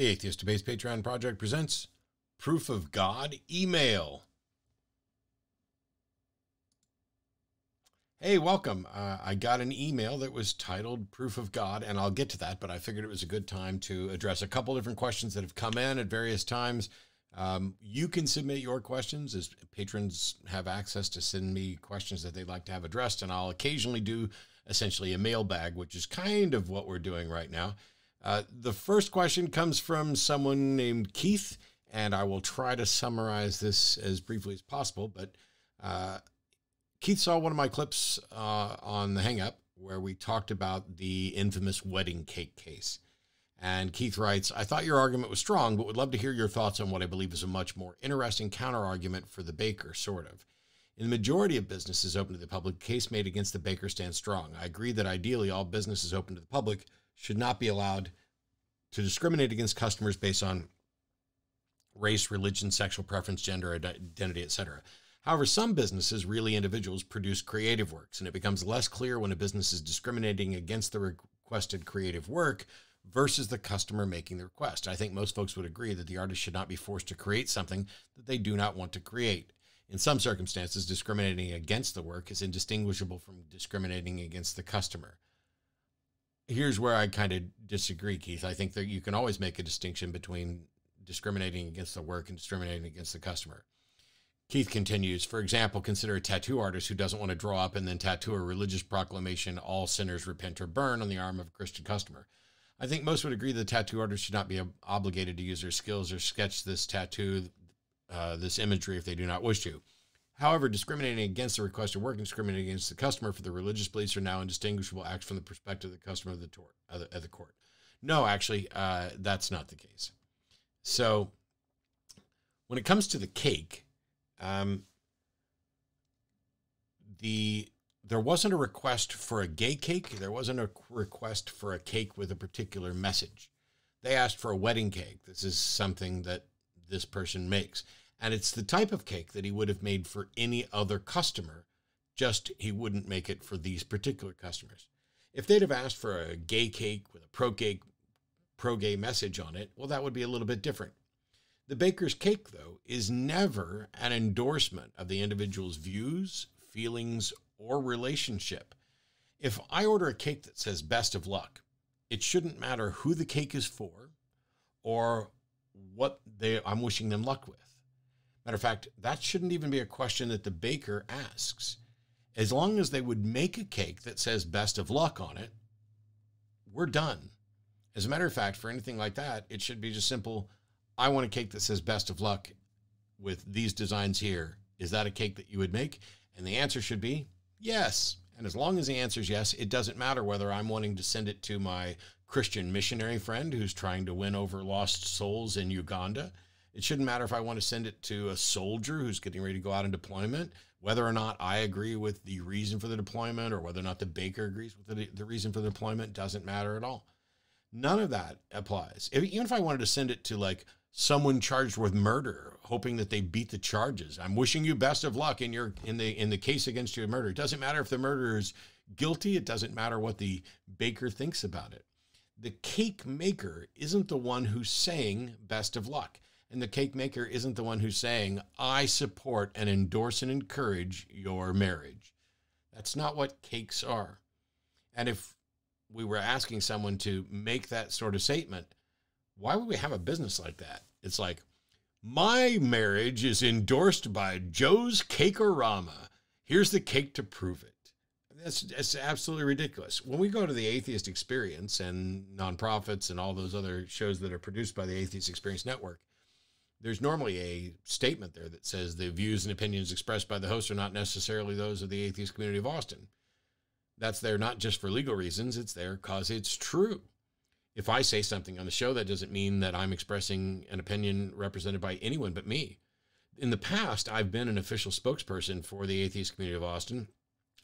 The Atheist Debates Patreon Project presents Proof of God email. Hey, welcome. Uh, I got an email that was titled Proof of God, and I'll get to that, but I figured it was a good time to address a couple different questions that have come in at various times. Um, you can submit your questions as patrons have access to send me questions that they'd like to have addressed, and I'll occasionally do essentially a mailbag, which is kind of what we're doing right now. Uh, the first question comes from someone named Keith, and I will try to summarize this as briefly as possible. But uh, Keith saw one of my clips uh, on the Hang Up where we talked about the infamous wedding cake case. And Keith writes, I thought your argument was strong, but would love to hear your thoughts on what I believe is a much more interesting counter argument for the baker, sort of. In the majority of businesses open to the public, case made against the baker stands strong. I agree that ideally all businesses open to the public should not be allowed to discriminate against customers based on race, religion, sexual preference, gender identity, etc. However, some businesses, really individuals, produce creative works, and it becomes less clear when a business is discriminating against the requested creative work versus the customer making the request. I think most folks would agree that the artist should not be forced to create something that they do not want to create. In some circumstances, discriminating against the work is indistinguishable from discriminating against the customer. Here's where I kind of disagree, Keith. I think that you can always make a distinction between discriminating against the work and discriminating against the customer. Keith continues, for example, consider a tattoo artist who doesn't want to draw up and then tattoo a religious proclamation, all sinners repent or burn, on the arm of a Christian customer. I think most would agree that the tattoo artist should not be obligated to use their skills or sketch this tattoo uh, this imagery if they do not wish to. However, discriminating against the requested work and discriminating against the customer for the religious beliefs are now indistinguishable acts from the perspective of the customer of the, tort, of the, of the court. No, actually, uh, that's not the case. So, when it comes to the cake, um, the there wasn't a request for a gay cake. There wasn't a request for a cake with a particular message. They asked for a wedding cake. This is something that this person makes. And it's the type of cake that he would have made for any other customer, just he wouldn't make it for these particular customers. If they'd have asked for a gay cake with a pro gay pro gay message on it, well, that would be a little bit different. The baker's cake, though, is never an endorsement of the individual's views, feelings, or relationship. If I order a cake that says best of luck, it shouldn't matter who the cake is for or what they I'm wishing them luck with. Matter of fact, that shouldn't even be a question that the baker asks. As long as they would make a cake that says best of luck on it, we're done. As a matter of fact, for anything like that, it should be just simple. I want a cake that says best of luck with these designs here. Is that a cake that you would make? And the answer should be yes. And as long as the answer is yes, it doesn't matter whether I'm wanting to send it to my Christian missionary friend who's trying to win over lost souls in Uganda. It shouldn't matter if I want to send it to a soldier who's getting ready to go out on deployment, whether or not I agree with the reason for the deployment or whether or not the baker agrees with the, the reason for the deployment doesn't matter at all. None of that applies. If, even if I wanted to send it to like someone charged with murder, hoping that they beat the charges, I'm wishing you best of luck in your in the in the case against your murder. It doesn't matter if the murderer is guilty. It doesn't matter what the baker thinks about it the cake maker isn't the one who's saying best of luck. And the cake maker isn't the one who's saying, I support and endorse and encourage your marriage. That's not what cakes are. And if we were asking someone to make that sort of statement, why would we have a business like that? It's like, my marriage is endorsed by Joe's Cakeorama. Here's the cake to prove it that's, that's absolutely ridiculous. When we go to the Atheist Experience and Non-Prophets and all those other shows that are produced by the Atheist Experience Network, there's normally a statement there that says the views and opinions expressed by the host are not necessarily those of the atheist community of Austin. That's there not just for legal reasons, it's there because it's true. If I say something on the show, that doesn't mean that I'm expressing an opinion represented by anyone but me. In the past, I've been an official spokesperson for the atheist community of Austin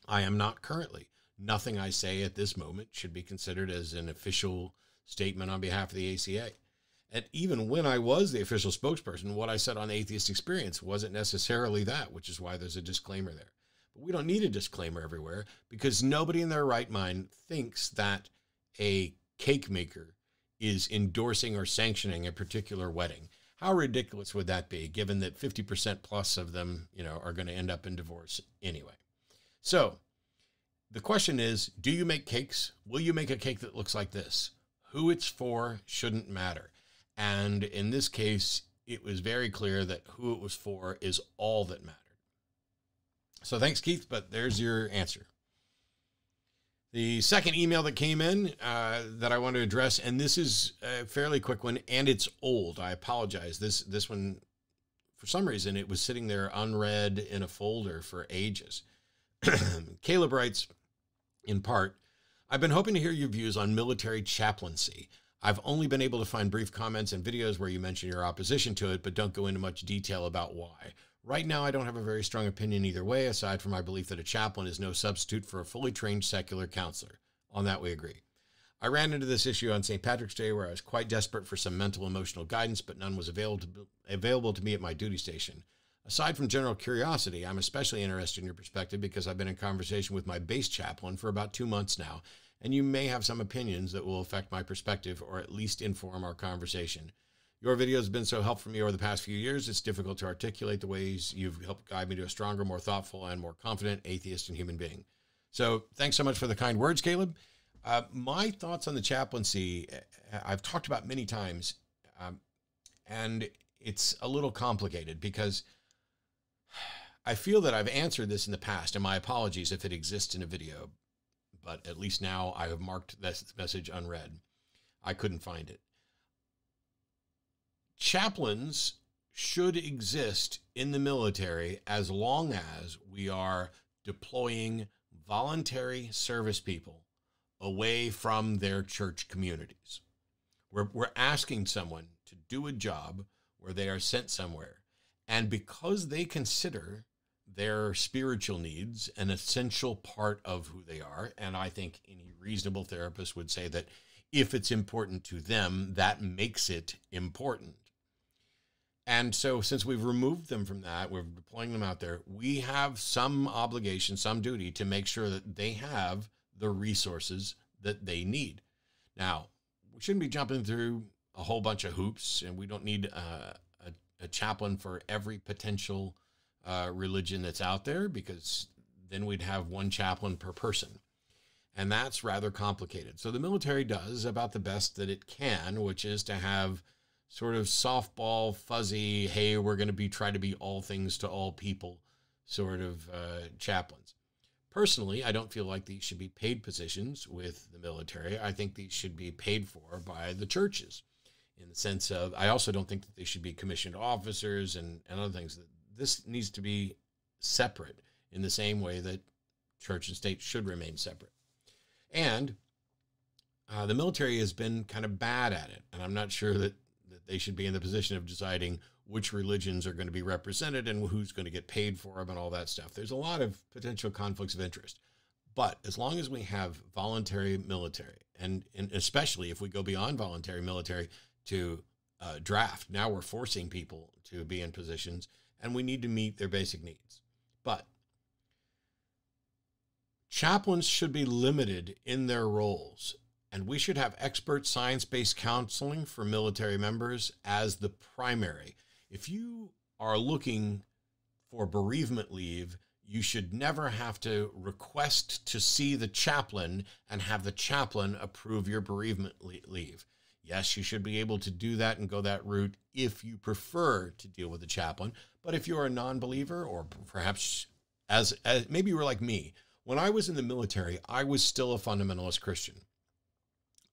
I am not currently. Nothing I say at this moment should be considered as an official statement on behalf of the ACA. And even when I was the official spokesperson, what I said on Atheist Experience wasn't necessarily that, which is why there's a disclaimer there. But we don't need a disclaimer everywhere because nobody in their right mind thinks that a cake maker is endorsing or sanctioning a particular wedding. How ridiculous would that be, given that 50% plus of them, you know, are going to end up in divorce anyway? So the question is do you make cakes? Will you make a cake that looks like this? Who it's for shouldn't matter. And in this case, it was very clear that who it was for is all that mattered. So thanks, Keith, but there's your answer. The second email that came in uh, that I want to address, and this is a fairly quick one, and it's old. I apologize. This this one, for some reason, it was sitting there unread in a folder for ages. Caleb writes, in part, I've been hoping to hear your views on military chaplaincy. I've only been able to find brief comments and videos where you mention your opposition to it, but don't go into much detail about why. Right now, I don't have a very strong opinion either way, aside from my belief that a chaplain is no substitute for a fully trained secular counselor. On that, we agree. I ran into this issue on St. Patrick's Day where I was quite desperate for some mental emotional guidance, but none was available to, available to me at my duty station. Aside from general curiosity, I'm especially interested in your perspective because I've been in conversation with my base chaplain for about two months now, and you may have some opinions that will affect my perspective or at least inform our conversation. Your video has been so helpful for me over the past few years, it's difficult to articulate the ways you've helped guide me to a stronger, more thoughtful, and more confident atheist and human being. So, thanks so much for the kind words, Caleb. Uh, my thoughts on the chaplaincy, uh, I've talked about many times, um, and it's a little complicated because I feel that I've answered this in the past, and my apologies if it exists in a video, but at least now I have marked this message unread. I couldn't find it. Chaplains should exist in the military as long as we are deploying voluntary service people away from their church communities. We're, we're asking someone to do a job where they are sent somewhere. And because they consider their spiritual needs an essential part of who they are. And I think any reasonable therapist would say that if it's important to them, that makes it important. And so, since we've removed them from that, we're deploying them out there, we have some obligation, some duty to make sure that they have the resources that they need. Now, we shouldn't be jumping through a whole bunch of hoops, and we don't need uh, a, a chaplain for every potential uh, religion that's out there because then we'd have one chaplain per person. And that's rather complicated. So the military does about the best that it can, which is to have sort of softball, fuzzy, hey, we're going to be try to be all things to all people sort of uh, chaplains. Personally, I don't feel like these should be paid positions with the military. I think these should be paid for by the churches in the sense of, I also don't think that they should be commissioned officers and, and other things this needs to be separate in the same way that church and state should remain separate. And uh, the military has been kind of bad at it, and I'm not sure that, that they should be in the position of deciding which religions are going to be represented and who's going to get paid for them and all that stuff. There's a lot of potential conflicts of interest. But as long as we have voluntary military, and, and especially if we go beyond voluntary military to uh, draft, now we're forcing people to be in positions and we need to meet their basic needs. But chaplains should be limited in their roles, and we should have expert science based counseling for military members as the primary. If you are looking for bereavement leave, you should never have to request to see the chaplain and have the chaplain approve your bereavement leave. Yes, you should be able to do that and go that route if you prefer to deal with a chaplain. But if you're a non believer, or perhaps as, as maybe you were like me, when I was in the military, I was still a fundamentalist Christian.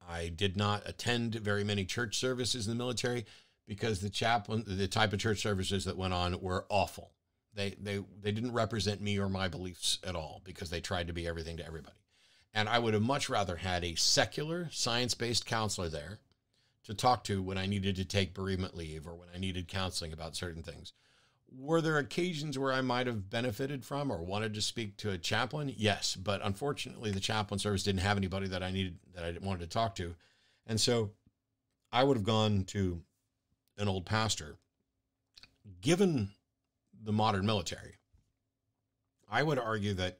I did not attend very many church services in the military because the chaplain, the type of church services that went on were awful. They, they, they didn't represent me or my beliefs at all because they tried to be everything to everybody. And I would have much rather had a secular, science based counselor there to talk to when I needed to take bereavement leave or when I needed counseling about certain things. Were there occasions where I might have benefited from or wanted to speak to a chaplain? Yes, but unfortunately, the chaplain service didn't have anybody that I needed that I wanted to talk to, and so I would have gone to an old pastor. Given the modern military, I would argue that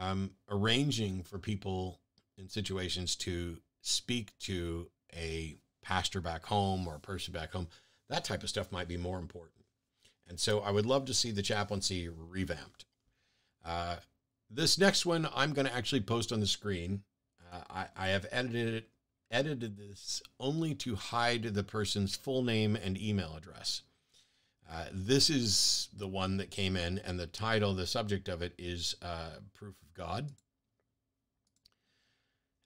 um, arranging for people in situations to speak to a pastor back home or a person back home. That type of stuff might be more important. And so I would love to see the chaplaincy revamped. Uh, this next one I'm going to actually post on the screen. Uh, I, I have edited it, edited this only to hide the person's full name and email address. Uh, this is the one that came in, and the title, the subject of it is uh, Proof of God.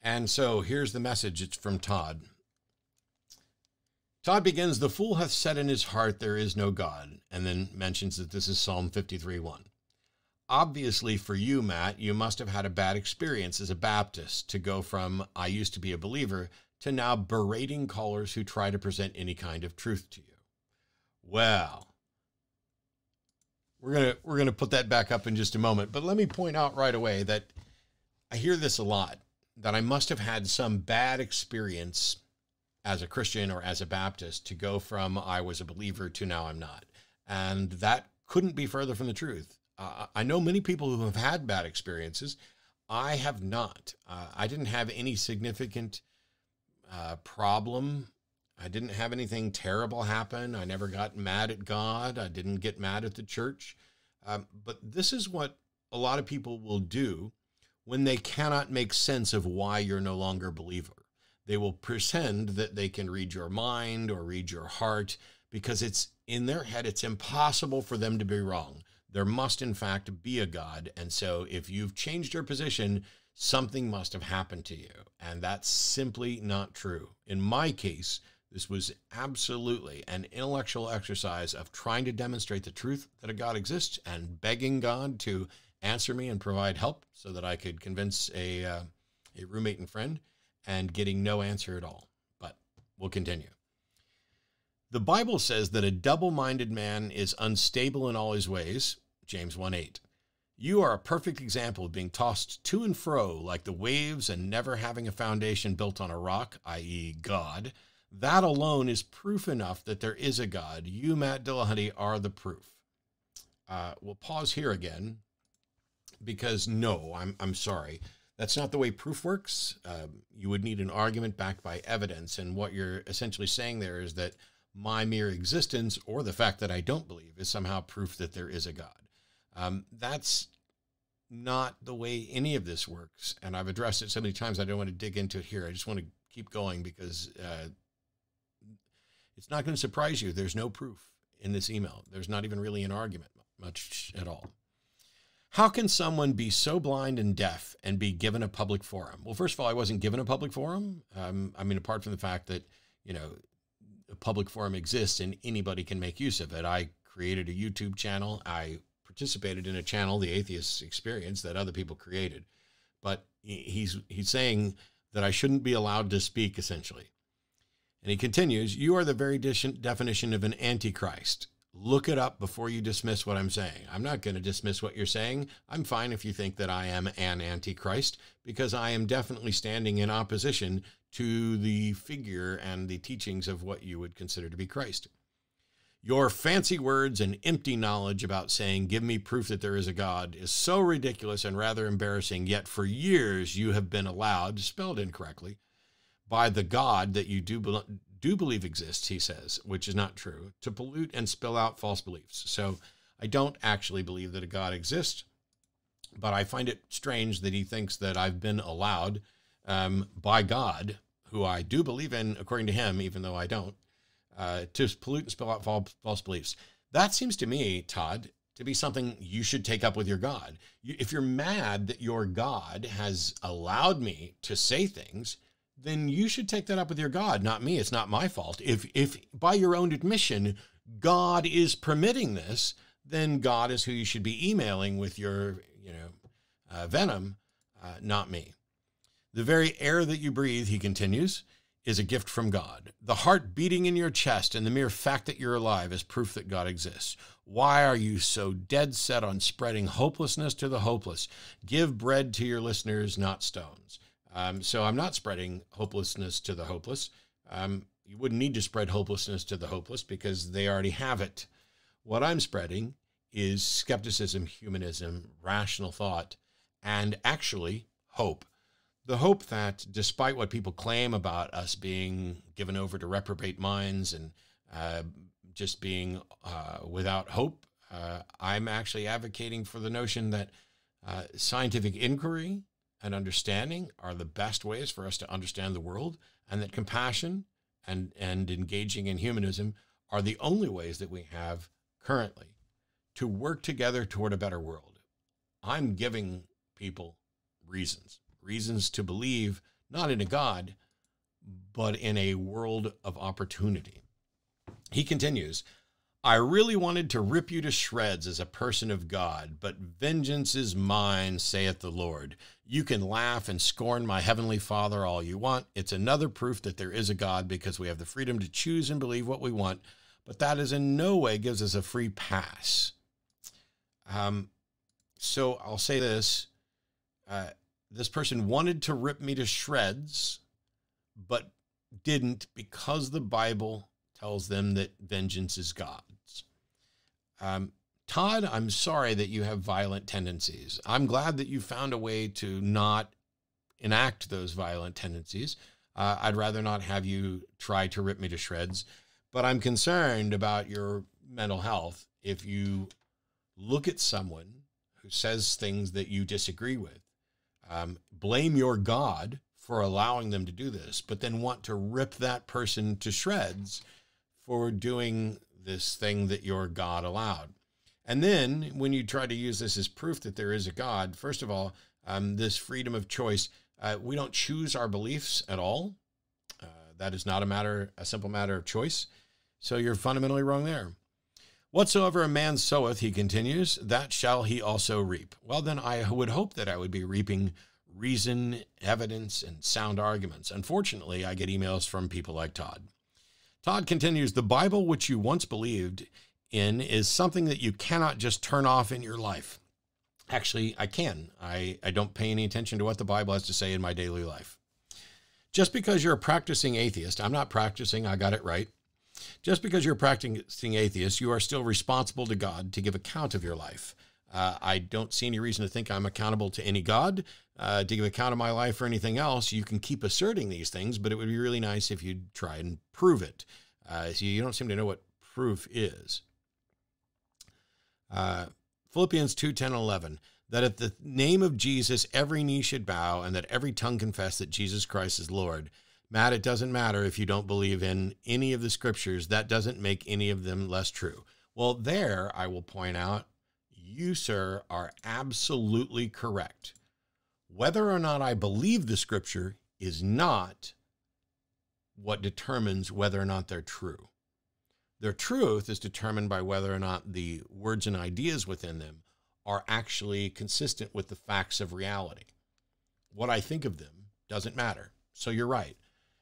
And so here's the message. It's from Todd. Todd begins, The fool hath said in his heart, There is no God, and then mentions that this is Psalm 53 1. Obviously, for you, Matt, you must have had a bad experience as a Baptist to go from, I used to be a believer, to now berating callers who try to present any kind of truth to you. Well, we're gonna we're gonna put that back up in just a moment, but let me point out right away that I hear this a lot that I must have had some bad experience as a Christian or as a Baptist to go from I was a believer to now I'm not. And that couldn't be further from the truth. Uh, I know many people who have had bad experiences. I have not. Uh, I didn't have any significant uh, problem. I didn't have anything terrible happen. I never got mad at God. I didn't get mad at the church. Um, but this is what a lot of people will do when they cannot make sense of why you're no longer a believer. They will pretend that they can read your mind or read your heart because it's in their head, it's impossible for them to be wrong. There must, in fact, be a God. And so if you've changed your position, something must have happened to you. And that's simply not true. In my case, this was absolutely an intellectual exercise of trying to demonstrate the truth that a God exists and begging God to answer me and provide help so that I could convince a, uh, a roommate and friend and getting no answer at all. But we'll continue. The Bible says that a double minded man is unstable in all his ways, James 1 8. You are a perfect example of being tossed to and fro like the waves and never having a foundation built on a rock, i.e., God. That alone is proof enough that there is a God. You, Matt Dillahunty, are the proof. Uh, we'll pause here again because no, I'm, I'm sorry. That's not the way proof works. Um, you would need an argument backed by evidence. And what you're essentially saying there is that my mere existence or the fact that I don't believe is somehow proof that there is a God. Um, that's not the way any of this works. And I've addressed it so many times, I don't want to dig into it here. I just want to keep going because uh, it's not going to surprise you. There's no proof in this email. There's not even really an argument much at all. How can someone be so blind and deaf and be given a public forum? Well, first of all, I wasn't given a public forum. Um, I mean, apart from the fact that, you know, a public forum exists and anybody can make use of it. I created a YouTube channel. I participated in a channel, The Atheist Experience, that other people created. But he's he's saying that I shouldn't be allowed to speak, essentially. And he continues, You are the very definition of an antichrist. Look it up before you dismiss what I'm saying. I'm not going to dismiss what you're saying. I'm fine if you think that I am an antichrist because I am definitely standing in opposition to the figure and the teachings of what you would consider to be Christ. Your fancy words and empty knowledge about saying, Give me proof that there is a God, is so ridiculous and rather embarrassing. Yet for years you have been allowed, spelled incorrectly, by the God that you do do believe exists, he says, which is not true, to pollute and spill out false beliefs. So I don't actually believe that a God exists, but I find it strange that he thinks that I've been allowed um, by God, who I do believe in, according to him, even though I don't, uh, to pollute and spill out false, false beliefs. That seems to me, Todd, to be something you should take up with your God. If you're mad that your God has allowed me to say things, then you should take that up with your God, not me. It's not my fault. If if by your own admission God is permitting this, then God is who you should be emailing with your you know uh, venom, uh, not me. The very air that you breathe, he continues, is a gift from God. The heart beating in your chest and the mere fact that you're alive is proof that God exists. Why are you so dead set on spreading hopelessness to the hopeless? Give bread to your listeners, not stones. Um, so I'm not spreading hopelessness to the hopeless. Um, you wouldn't need to spread hopelessness to the hopeless because they already have it. What I'm spreading is skepticism, humanism, rational thought, and actually hope. the hope that despite what people claim about us being given over to reprobate minds and uh, just being uh, without hope, uh, I'm actually advocating for the notion that uh, scientific inquiry and understanding are the best ways for us to understand the world, and that compassion and, and engaging in humanism are the only ways that we have currently to work together toward a better world. I'm giving people reasons, reasons to believe not in a God, but in a world of opportunity. He continues, I really wanted to rip you to shreds as a person of God, but vengeance is mine, saith the Lord. You can laugh and scorn my heavenly Father all you want. It's another proof that there is a God because we have the freedom to choose and believe what we want, but that is in no way gives us a free pass. Um, so I'll say this uh, this person wanted to rip me to shreds, but didn't because the Bible tells them that vengeance is God's. Um, Todd, I'm sorry that you have violent tendencies. I'm glad that you found a way to not enact those violent tendencies. Uh, I'd rather not have you try to rip me to shreds, but I'm concerned about your mental health if you look at someone who says things that you disagree with, um, blame your God for allowing them to do this, but then want to rip that person to shreds for doing this thing that your God allowed. And then when you try to use this as proof that there is a God, first of all, um, this freedom of choice, uh, we don't choose our beliefs at all. Uh, that is not a matter, a simple matter of choice. So you're fundamentally wrong there. Whatsoever a man soweth, he continues, that shall he also reap. Well, then I would hope that I would be reaping reason, evidence, and sound arguments. Unfortunately, I get emails from people like Todd. Todd continues The Bible, which you once believed in, is something that you cannot just turn off in your life. Actually, I can. I, I don't pay any attention to what the Bible has to say in my daily life. Just because you're a practicing atheist, I'm not practicing, I got it right. Just because you're a practicing atheist, you are still responsible to God to give account of your life. Uh, I don't see any reason to think I'm accountable to any God uh, to give account of my life or anything else. You can keep asserting these things, but it would be really nice if you'd try and prove it. Uh, so you don't seem to know what proof is. Uh, Philippians 2 10 11. That at the name of Jesus, every knee should bow and that every tongue confess that Jesus Christ is Lord. Matt, it doesn't matter if you don't believe in any of the scriptures. That doesn't make any of them less true. Well, there, I will point out, you, sir, are absolutely correct. Whether or not I believe the scripture is not what determines whether or not they're true. Their truth is determined by whether or not the words and ideas within them are actually consistent with the facts of reality. What I think of them doesn't matter. So you're right.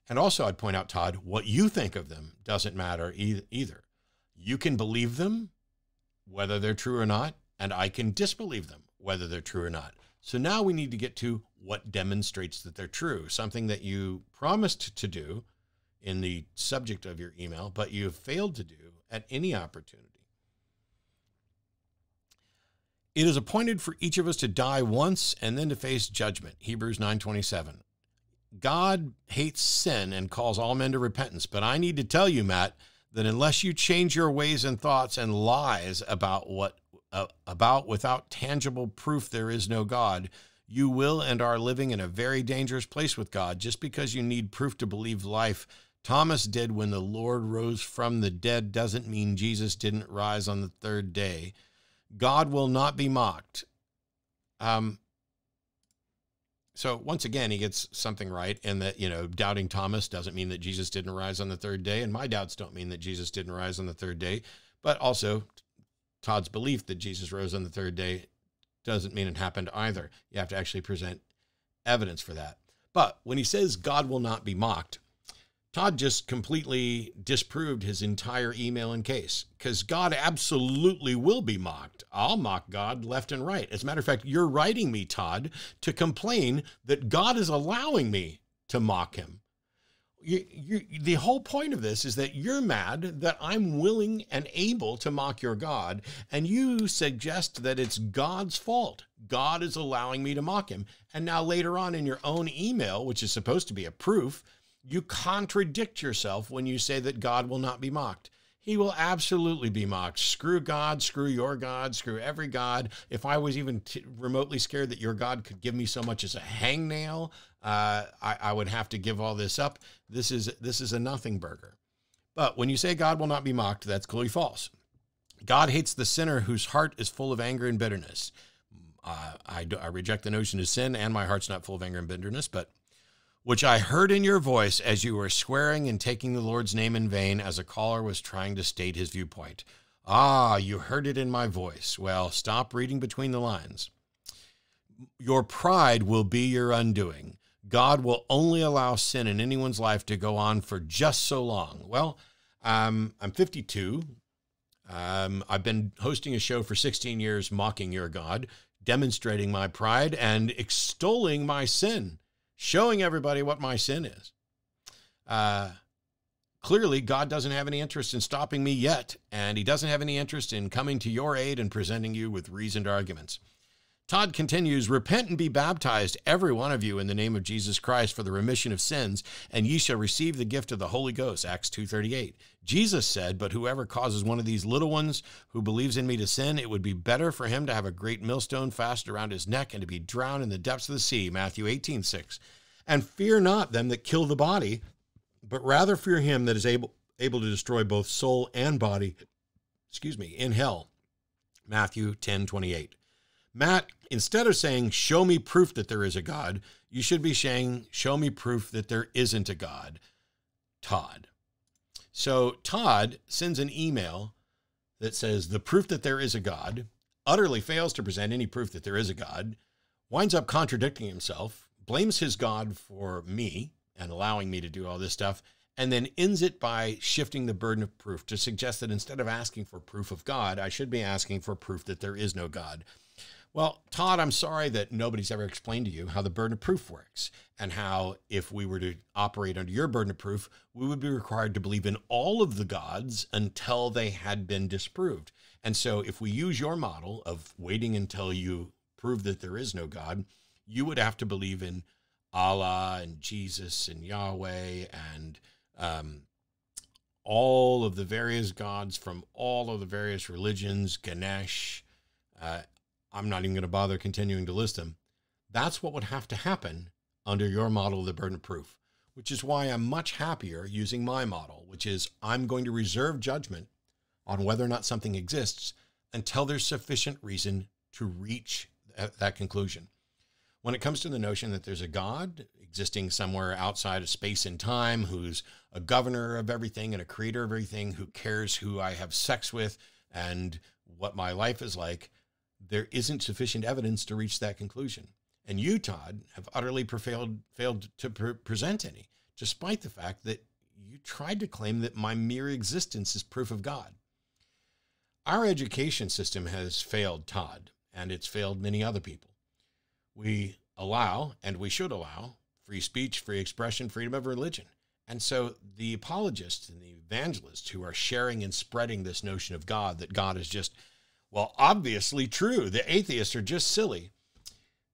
And also, I'd point out, Todd, what you think of them doesn't matter either. You can believe them, whether they're true or not, and I can disbelieve them, whether they're true or not. So now we need to get to what demonstrates that they're true, something that you promised to do in the subject of your email, but you have failed to do at any opportunity. It is appointed for each of us to die once and then to face judgment. Hebrews 9:27. God hates sin and calls all men to repentance. But I need to tell you, Matt, that unless you change your ways and thoughts and lies about what about without tangible proof there is no God, you will and are living in a very dangerous place with God. Just because you need proof to believe life Thomas did when the Lord rose from the dead doesn't mean Jesus didn't rise on the third day. God will not be mocked. Um, so once again, he gets something right in that, you know, doubting Thomas doesn't mean that Jesus didn't rise on the third day. And my doubts don't mean that Jesus didn't rise on the third day. But also, Todd's belief that Jesus rose on the third day doesn't mean it happened either. You have to actually present evidence for that. But when he says God will not be mocked, Todd just completely disproved his entire email and case because God absolutely will be mocked. I'll mock God left and right. As a matter of fact, you're writing me, Todd, to complain that God is allowing me to mock him. You, you, the whole point of this is that you're mad that I'm willing and able to mock your God, and you suggest that it's God's fault. God is allowing me to mock him. And now later on in your own email, which is supposed to be a proof, you contradict yourself when you say that God will not be mocked. He will absolutely be mocked. Screw God, screw your God, screw every God. If I was even remotely scared that your God could give me so much as a hangnail, uh, I, I would have to give all this up. This is this is a nothing burger. But when you say God will not be mocked, that's clearly false. God hates the sinner whose heart is full of anger and bitterness. Uh, I, I reject the notion of sin, and my heart's not full of anger and bitterness, but which I heard in your voice as you were swearing and taking the Lord's name in vain as a caller was trying to state his viewpoint. Ah, you heard it in my voice. Well, stop reading between the lines. Your pride will be your undoing. God will only allow sin in anyone's life to go on for just so long. Well, um, I'm 52. Um, I've been hosting a show for 16 years, mocking your God, demonstrating my pride and extolling my sin showing everybody what my sin is. Uh, clearly, God doesn't have any interest in stopping me yet, and He doesn't have any interest in coming to your aid and presenting you with reasoned arguments. Todd continues, Repent and be baptized, every one of you, in the name of Jesus Christ for the remission of sins, and ye shall receive the gift of the Holy Ghost. Acts 2.38. Jesus said, But whoever causes one of these little ones who believes in me to sin, it would be better for him to have a great millstone fastened around his neck and to be drowned in the depths of the sea. Matthew 18.6. And fear not them that kill the body, but rather fear him that is able, able to destroy both soul and body, excuse me, in hell. Matthew 10.28. Matt, instead of saying, show me proof that there is a God, you should be saying, show me proof that there isn't a God. Todd. So Todd sends an email that says, the proof that there is a God utterly fails to present any proof that there is a God, winds up contradicting himself, blames his God for me and allowing me to do all this stuff, and then ends it by shifting the burden of proof to suggest that instead of asking for proof of God, I should be asking for proof that there is no God. Well, Todd, I'm sorry that nobody's ever explained to you how the burden of proof works and how, if we were to operate under your burden of proof, we would be required to believe in all of the gods until they had been disproved. And so, if we use your model of waiting until you prove that there is no God, you would have to believe in Allah and Jesus and Yahweh and um, all of the various gods from all of the various religions, Ganesh, uh, I'm not even going to bother continuing to list them. That's what would have to happen under your model of the burden of proof, which is why I'm much happier using my model, which is I'm going to reserve judgment on whether or not something exists until there's sufficient reason to reach that conclusion. When it comes to the notion that there's a God existing somewhere outside of space and time, who's a governor of everything and a creator of everything, who cares who I have sex with and what my life is like, there isn't sufficient evidence to reach that conclusion. And you, Todd, have utterly failed, failed to pre present any, despite the fact that you tried to claim that my mere existence is proof of God. Our education system has failed Todd, and it's failed many other people. We allow, and we should allow, free speech, free expression, freedom of religion. And so the apologists and the evangelists who are sharing and spreading this notion of God, that God is just well, obviously true. The atheists are just silly.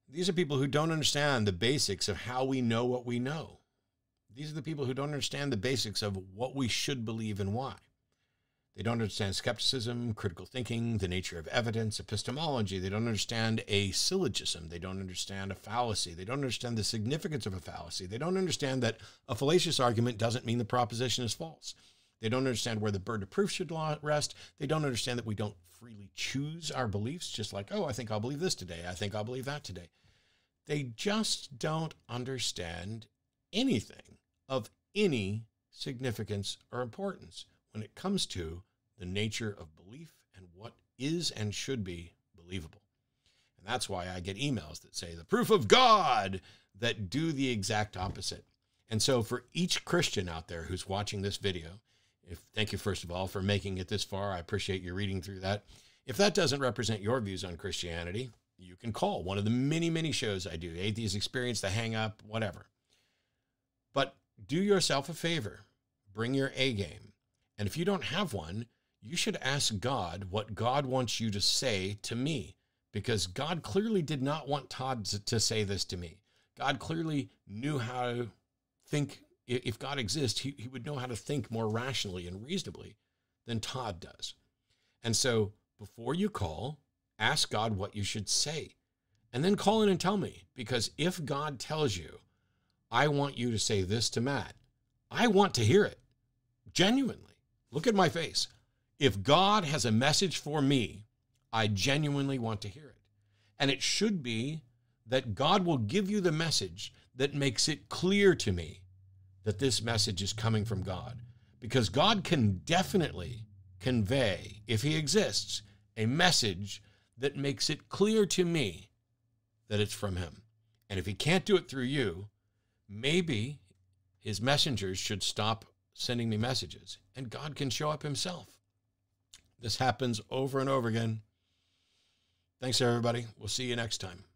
These are people who don't understand the basics of how we know what we know. These are the people who don't understand the basics of what we should believe and why. They don't understand skepticism, critical thinking, the nature of evidence, epistemology. They don't understand a syllogism. They don't understand a fallacy. They don't understand the significance of a fallacy. They don't understand that a fallacious argument doesn't mean the proposition is false. They don't understand where the burden of proof should rest. They don't understand that we don't freely choose our beliefs, just like, oh, I think I'll believe this today. I think I'll believe that today. They just don't understand anything of any significance or importance when it comes to the nature of belief and what is and should be believable. And that's why I get emails that say the proof of God that do the exact opposite. And so for each Christian out there who's watching this video, if thank you first of all for making it this far. I appreciate you reading through that. If that doesn't represent your views on Christianity, you can call one of the many, many shows I do, Atheist Experience, The Hang Up, whatever. But do yourself a favor, bring your A game. And if you don't have one, you should ask God what God wants you to say to me, because God clearly did not want Todd to say this to me. God clearly knew how to think. If God exists, he, he would know how to think more rationally and reasonably than Todd does. And so before you call, ask God what you should say. And then call in and tell me. Because if God tells you, I want you to say this to Matt, I want to hear it genuinely. Look at my face. If God has a message for me, I genuinely want to hear it. And it should be that God will give you the message that makes it clear to me that this message is coming from God. Because God can definitely convey, if He exists, a message that makes it clear to me that it's from Him. And if He can't do it through you, maybe His messengers should stop sending me messages and God can show up Himself. This happens over and over again. Thanks, everybody. We'll see you next time.